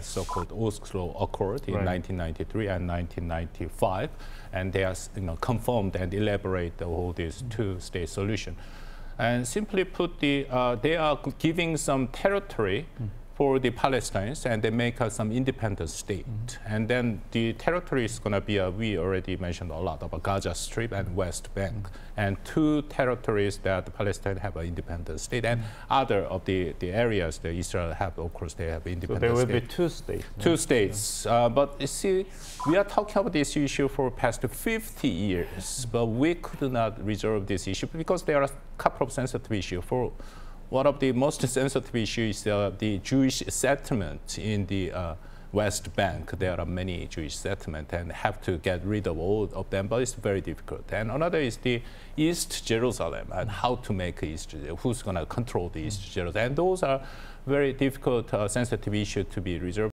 so-called Oslo Accord in Right. 1993 and 1995, and they are you know confirmed and elaborate the whole this two-state solution. And simply put, the uh, they are giving some territory for the Palestinians, and they make uh, some independent state. And then the territory is going to be, uh, we already mentioned a lot about Gaza Strip and West Bank, and two territories that Palestine have an independent state, and other of the, the areas that Israel have, of course, they have So independent there will state be two states. two states. Uh, but you see, we are talking about this issue for past 50 years, but we could not resolve this issue because there are a couple of sensitive issues. For one of the most sensitive issues is uh, the Jewish settlement in the uh, West Bank. There are many Jewish settlements and have to get rid of all of them, but it's very difficult. And another is the East Jerusalem and how to make East, Jerusalem, who's going to control the East Jerusalem. And those are very difficult, uh, sensitive issues to be resolved.